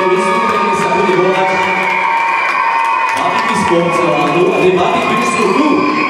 Martin Biskup zur Hallo, an den Martin Biskup.